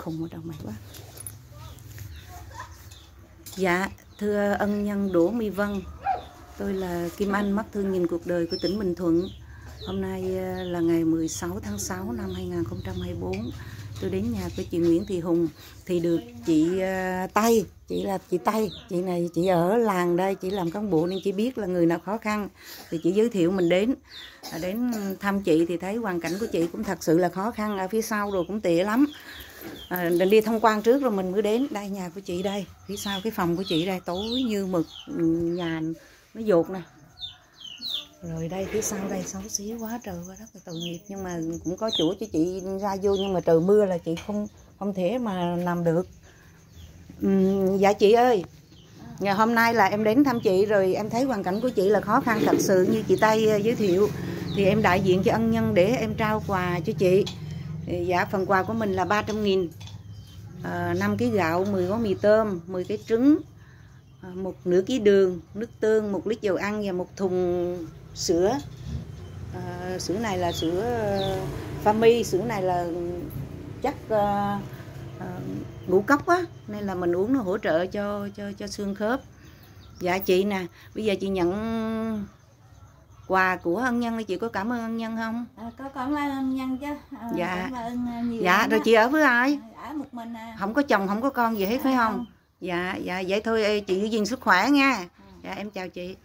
khùng ở đồng mày quá. Dạ thưa ân nhân Đỗ My Vân, tôi là Kim Anh mắt thương nhìn cuộc đời của tỉnh Bình Thuận. Hôm nay ờ, là ngày 16 tháng 6 năm 2024 tôi đến nhà của chị Nguyễn Thị Hùng. Thì được chị ờ, Tây, chị là chị Tây, chị này chị ở làng đây, chị làm cán bộ nên chị biết là người nào khó khăn. Thì chị giới thiệu mình đến. Ờ, đến thăm chị thì thấy hoàn cảnh của chị cũng thật sự là khó khăn, ở phía sau rồi cũng tệ lắm à, đi tham quan trước rồi mình mới đến đây nhà của chị đây. Phía sau cái phòng của chị đây tối như mực ừ, nhà nó dột nè. Rồi đây phía sau đây xấu xí quá trời quá đất là tội nghiệp. Nhưng mà cũng có chỗ cho chị ra vô nhưng mà trời mưa là chị không không thể mà làm được. Uhm, dạ chị ơi ngày hôm nay là em đến thăm chị rồi em thấy hoàn cảnh của chị là khó khăn thật sự. Như chị tay ờ, giới thiệu thì em đại diện cho ân nhân để em trao quà cho chị giá phần quà của mình là 300 nghìn. À, 5 kg gạo 10 gói mì tôm 10 cái trứng à, một nửa ký đường nước tương một lít dầu ăn và một thùng sữa. À, sữa này là sữa ờ, fami sữa này là chắc ờ, ờ, ngũ cốc á. Nên là mình uống nó hỗ trợ cho cho cho xương khớp. Dạ chị nè bây giờ chị nhận quà của ân nhân chị có cảm ơn ân nhân không? À, có cảm ơn ân nhân chứ. À, Dạ. cảm ơn à, nhiều dạ rồi á. chị ở với ai? Ở một mình à. Không có chồng không có con gì hết phải Dạ không? không. dạ dạ vậy thôi chị giữ gìn sức khỏe nha. Dạ em chào chị